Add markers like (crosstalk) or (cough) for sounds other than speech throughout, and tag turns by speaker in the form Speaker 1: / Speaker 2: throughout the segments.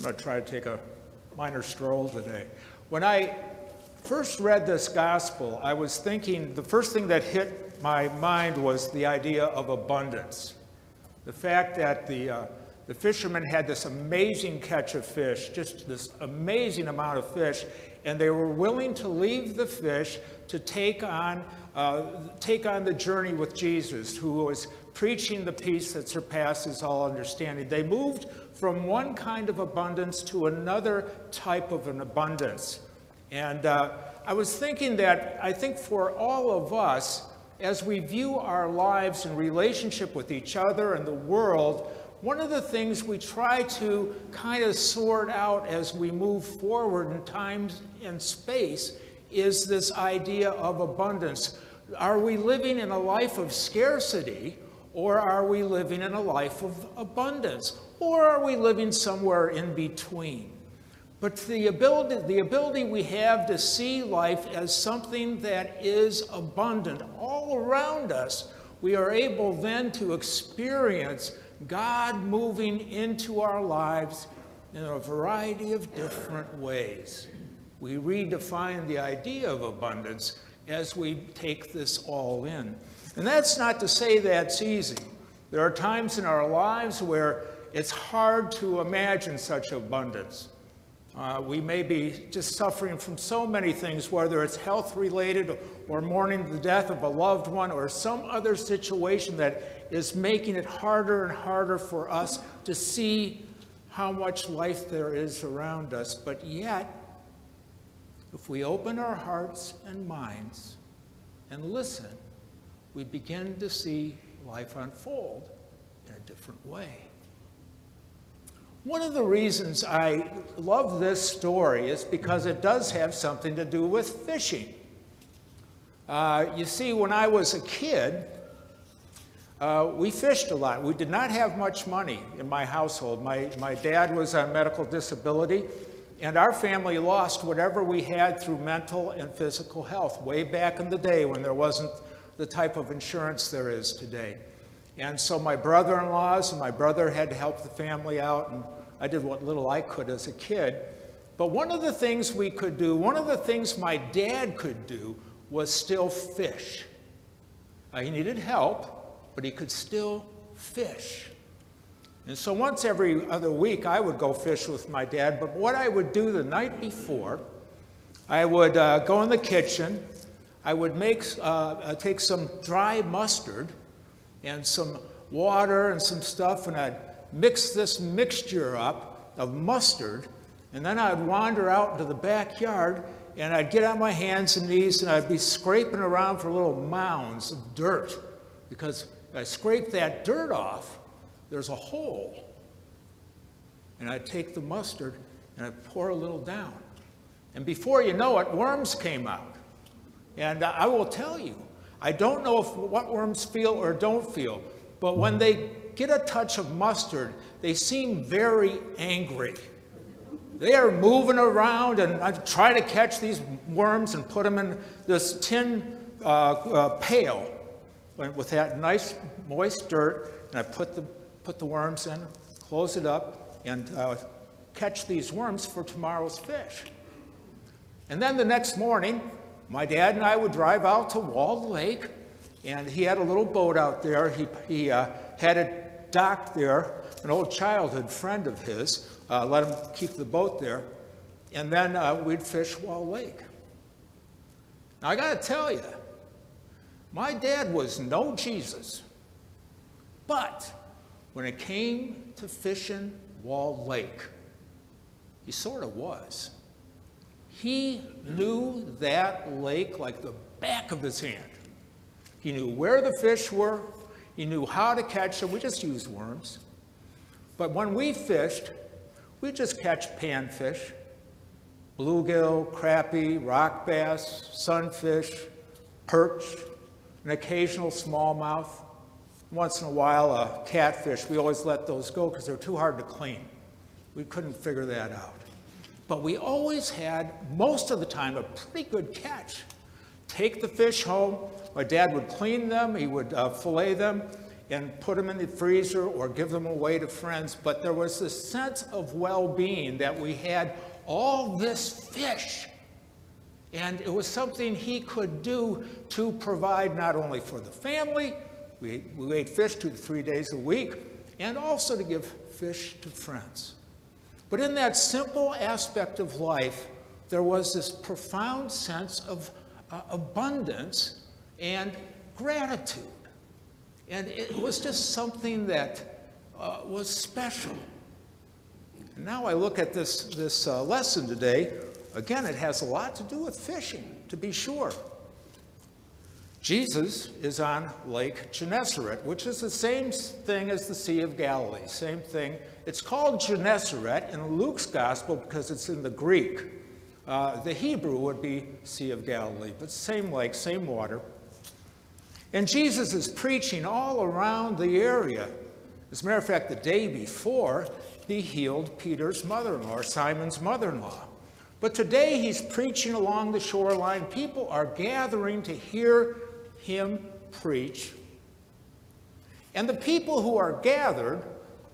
Speaker 1: I'm going to try to take a minor stroll today. When I first read this gospel, I was thinking the first thing that hit my mind was the idea of abundance. The fact that the, uh, the fishermen had this amazing catch of fish, just this amazing amount of fish, and they were willing to leave the fish to take on, uh, take on the journey with Jesus, who was preaching the peace that surpasses all understanding. They moved from one kind of abundance to another type of an abundance. And uh, I was thinking that I think for all of us, as we view our lives in relationship with each other and the world, one of the things we try to kind of sort out as we move forward in time and space is this idea of abundance. Are we living in a life of scarcity or are we living in a life of abundance? Or are we living somewhere in between? But the ability, the ability we have to see life as something that is abundant all around us, we are able then to experience God moving into our lives in a variety of different ways. We redefine the idea of abundance as we take this all in. And that's not to say that's easy. There are times in our lives where it's hard to imagine such abundance. Uh, we may be just suffering from so many things, whether it's health related or mourning the death of a loved one or some other situation that is making it harder and harder for us to see how much life there is around us. But yet, if we open our hearts and minds and listen, we begin to see life unfold in a different way. One of the reasons I love this story is because it does have something to do with fishing. Uh, you see, when I was a kid, uh, we fished a lot. We did not have much money in my household. My, my dad was on medical disability, and our family lost whatever we had through mental and physical health way back in the day when there wasn't the type of insurance there is today. And so my brother-in-laws and my brother had to help the family out, and I did what little I could as a kid. But one of the things we could do, one of the things my dad could do, was still fish. Uh, he needed help, but he could still fish. And so once every other week, I would go fish with my dad. But what I would do the night before, I would uh, go in the kitchen. I would make, uh, uh take some dry mustard and some water and some stuff, and I'd mix this mixture up of mustard, and then I'd wander out into the backyard and I'd get on my hands and knees and I'd be scraping around for little mounds of dirt because if I scrape that dirt off, there's a hole. And I'd take the mustard and I'd pour a little down. And before you know it, worms came out. And I will tell you, I don't know if what worms feel or don't feel, but when they get a touch of mustard, they seem very angry. They are moving around and I try to catch these worms and put them in this tin uh, uh, pail with that nice moist dirt, and I put the, put the worms in, close it up, and uh, catch these worms for tomorrow's fish. And then the next morning, my dad and I would drive out to Walled Lake, and he had a little boat out there. He, he uh, had it docked there. An old childhood friend of his uh, let him keep the boat there, and then uh, we'd fish Walled Lake. Now, I got to tell you, my dad was no Jesus, but when it came to fishing Walled Lake, he sort of was. He knew that lake like the back of his hand. He knew where the fish were. He knew how to catch them. We just used worms. But when we fished, we just catch panfish, bluegill, crappie, rock bass, sunfish, perch, an occasional smallmouth. Once in a while, a catfish. We always let those go because they're too hard to clean. We couldn't figure that out. But we always had, most of the time, a pretty good catch. Take the fish home. My dad would clean them, he would uh, fillet them, and put them in the freezer or give them away to friends, but there was this sense of well being that we had all this fish. And it was something he could do to provide not only for the family, we, we ate fish two to three days a week, and also to give fish to friends. But in that simple aspect of life, there was this profound sense of uh, abundance and gratitude. And it was just something that uh, was special. And now I look at this, this uh, lesson today. Again, it has a lot to do with fishing, to be sure. Jesus is on Lake Gennesaret, which is the same thing as the Sea of Galilee, same thing. It's called Gennesaret in Luke's gospel because it's in the Greek. Uh, the Hebrew would be Sea of Galilee, but same lake, same water. And Jesus is preaching all around the area. As a matter of fact, the day before, he healed Peter's mother in law, Simon's mother in law. But today he's preaching along the shoreline. People are gathering to hear him preach. And the people who are gathered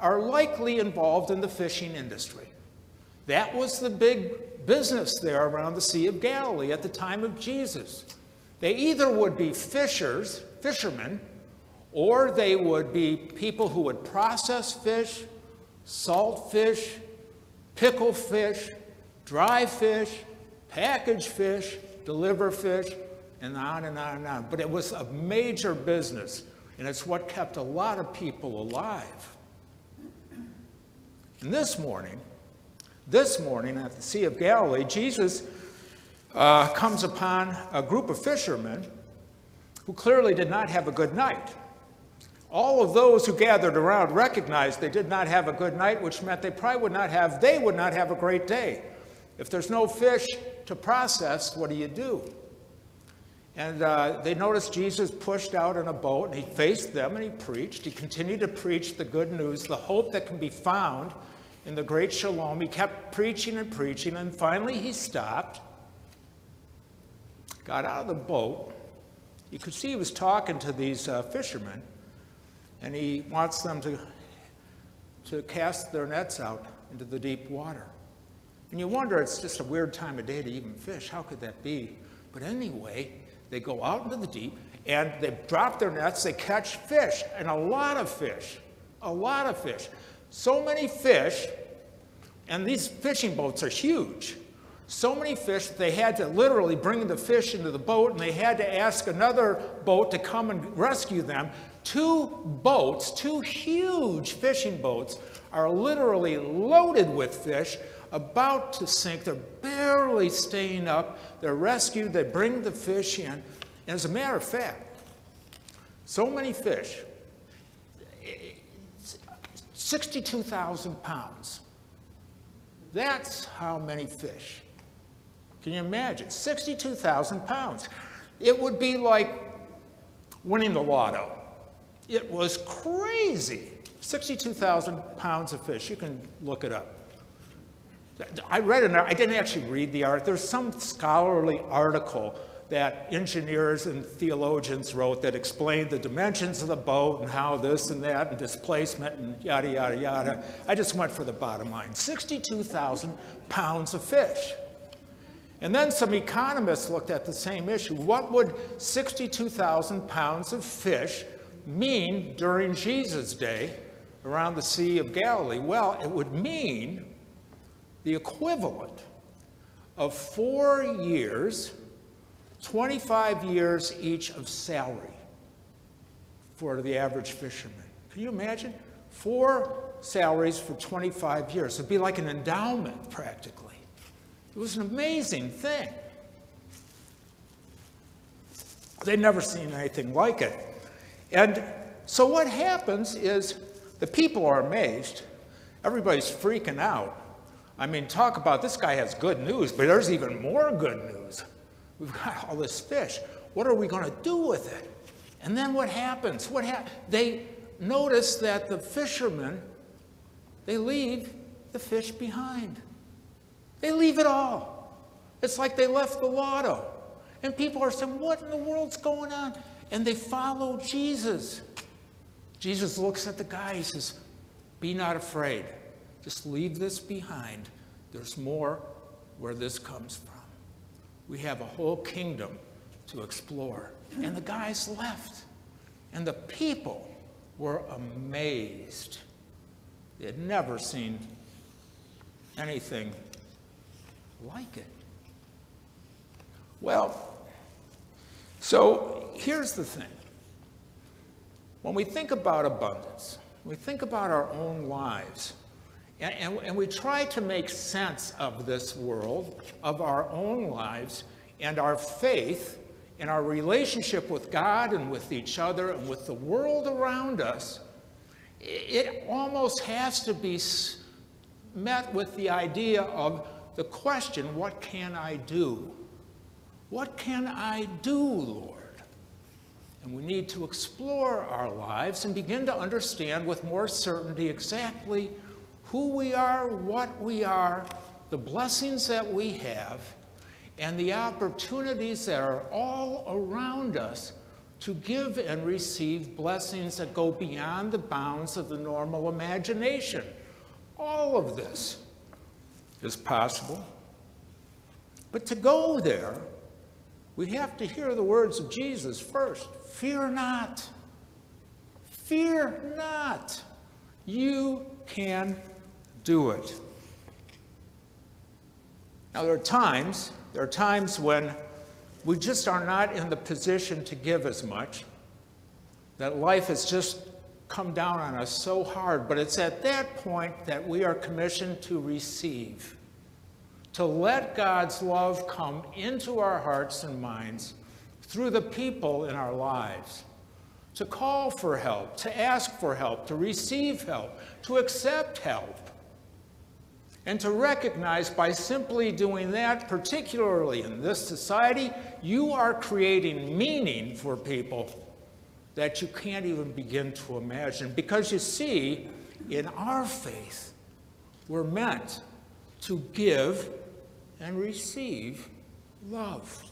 Speaker 1: are likely involved in the fishing industry. That was the big business there around the Sea of Galilee at the time of Jesus. They either would be fishers, fishermen, or they would be people who would process fish, salt fish, pickle fish, dry fish, package fish, deliver fish, and on and on and on. But it was a major business, and it's what kept a lot of people alive. And this morning, this morning at the Sea of Galilee, Jesus uh, comes upon a group of fishermen who clearly did not have a good night. All of those who gathered around recognized they did not have a good night, which meant they probably would not have, they would not have a great day. If there's no fish to process, what do you do? And uh, they noticed Jesus pushed out in a boat, and he faced them and he preached. He continued to preach the good news, the hope that can be found in the great shalom. He kept preaching and preaching, and finally he stopped, got out of the boat. You could see he was talking to these uh, fishermen, and he wants them to, to cast their nets out into the deep water. And you wonder, it's just a weird time of day to even fish. How could that be? But anyway, they go out into the deep and they drop their nets, they catch fish, and a lot of fish, a lot of fish. So many fish, and these fishing boats are huge. So many fish they had to literally bring the fish into the boat and they had to ask another boat to come and rescue them. Two boats, two huge fishing boats, are literally loaded with fish about to sink. They're barely staying up. They're rescued. They bring the fish in. And as a matter of fact, so many fish, 62,000 pounds. That's how many fish. Can you imagine? 62,000 pounds. It would be like winning the lotto. It was crazy. 62,000 pounds of fish. You can look it up. I read it, I didn't actually read the art. There's some scholarly article that engineers and theologians wrote that explained the dimensions of the boat and how this and that and displacement and yada, yada, yada. I just went for the bottom line 62,000 pounds of fish. And then some economists looked at the same issue. What would 62,000 pounds of fish mean during Jesus' day around the Sea of Galilee? Well, it would mean the equivalent of four years, 25 years each of salary for the average fisherman. Can you imagine? Four salaries for 25 years. It'd be like an endowment, practically. It was an amazing thing. They'd never seen anything like it. And so what happens is the people are amazed. Everybody's freaking out. I mean, talk about this guy has good news, but there's even more good news. We've got (laughs) all this fish. What are we going to do with it? And then what happens? What ha- they notice that the fishermen, they leave the fish behind. They leave it all. It's like they left the lotto. And people are saying, what in the world's going on? And they follow Jesus. Jesus looks at the guy, he says, Be not afraid. Just leave this behind. There's more where this comes from. We have a whole kingdom to explore. And the guys left. And the people were amazed. They had never seen anything like it. Well, so here's the thing. When we think about abundance, we think about our own lives, and, and, and, we try to make sense of this world, of our own lives, and our faith, and our relationship with God and with each other and with the world around us, it almost has to be met with the idea of the question, what can I do? What can I do, Lord? And we need to explore our lives and begin to understand with more certainty exactly who we are, what we are, the blessings that we have, and the opportunities that are all around us to give and receive blessings that go beyond the bounds of the normal imagination. All of this is possible. But to go there, we have to hear the words of Jesus first. Fear not. Fear not. You can do it. Now, there are times, there are times when we just are not in the position to give as much, that life has just come down on us so hard, but it's at that point that we are commissioned to receive, to let God's love come into our hearts and minds through the people in our lives, to call for help, to ask for help, to receive help, to accept help. And to recognize by simply doing that, particularly in this society, you are creating meaning for people that you can't even begin to imagine. Because you see, in our faith, we're meant to give and receive love.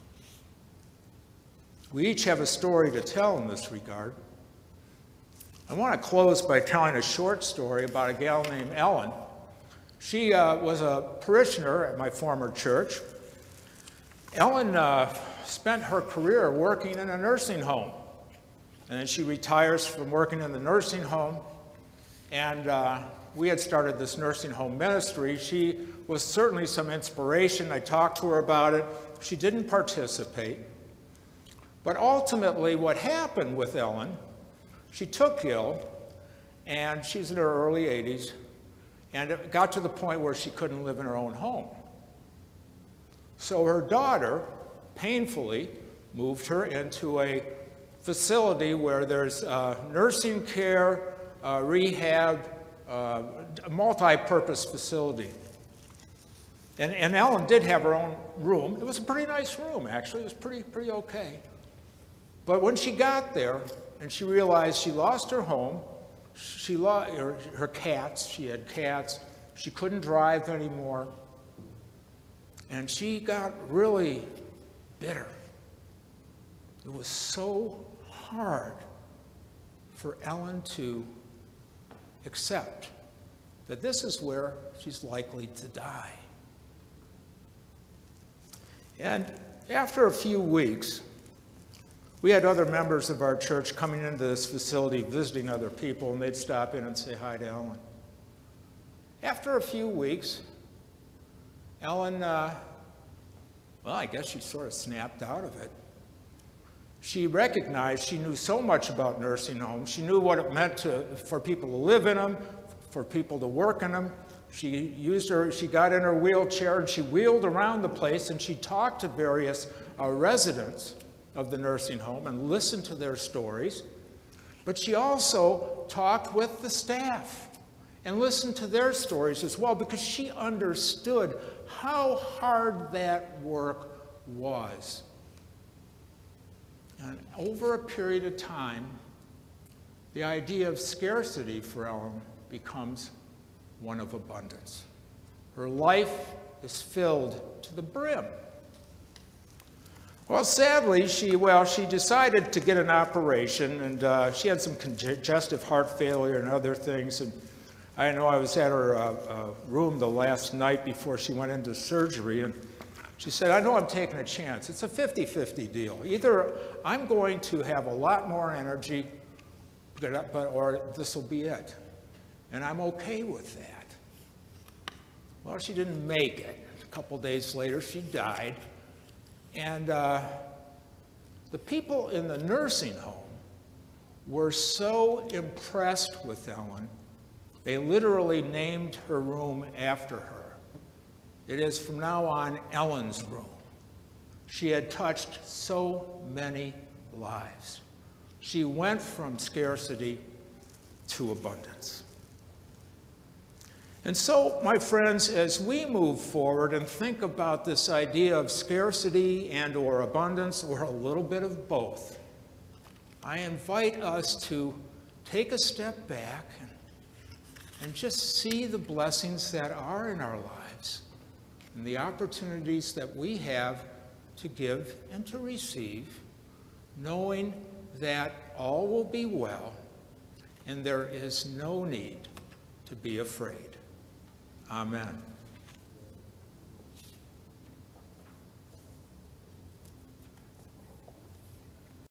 Speaker 1: We each have a story to tell in this regard. I want to close by telling a short story about a gal named Ellen. She uh, was a parishioner at my former church. Ellen uh, spent her career working in a nursing home. And then she retires from working in the nursing home. And uh, we had started this nursing home ministry. She was certainly some inspiration. I talked to her about it. She didn't participate. But ultimately, what happened with Ellen, she took ill, and she's in her early 80s, and it got to the point where she couldn't live in her own home. So her daughter painfully moved her into a facility where there's uh, nursing care, uh, rehab, uh, multi-purpose facility. And, and Ellen did have her own room. It was a pretty nice room, actually. It was pretty, pretty okay. But when she got there and she realized she lost her home, she lost her, her cats, she had cats, she couldn't drive anymore, and she got really bitter. It was so hard for Ellen to accept that this is where she's likely to die. And after a few weeks, we had other members of our church coming into this facility visiting other people, and they'd stop in and say hi to Ellen. After a few weeks, Ellen, uh, well, I guess she sort of snapped out of it she recognized she knew so much about nursing homes. She knew what it meant to, for people to live in them, for people to work in them. She used her, she got in her wheelchair and she wheeled around the place and she talked to various uh, residents of the nursing home and listened to their stories. But she also talked with the staff and listened to their stories as well because she understood how hard that work was. And over a period of time, the idea of scarcity for Ellen becomes one of abundance. Her life is filled to the brim. Well, sadly, she, well, she decided to get an operation, and uh, she had some congestive heart failure and other things. And I know I was at her uh, uh, room the last night before she went into surgery, and she said, I know I'm taking a chance. It's a 50-50 deal. Either I'm going to have a lot more energy, but, or this will be it. And I'm okay with that. Well, she didn't make it. A couple days later, she died. And uh, the people in the nursing home were so impressed with Ellen, they literally named her room after her. It is from now on Ellen's room. She had touched so many lives. She went from scarcity to abundance. And so, my friends, as we move forward and think about this idea of scarcity and or abundance or a little bit of both, I invite us to take a step back and, and just see the blessings that are in our lives and the opportunities that we have to give and to receive, knowing that all will be well and there is no need to be afraid. Amen.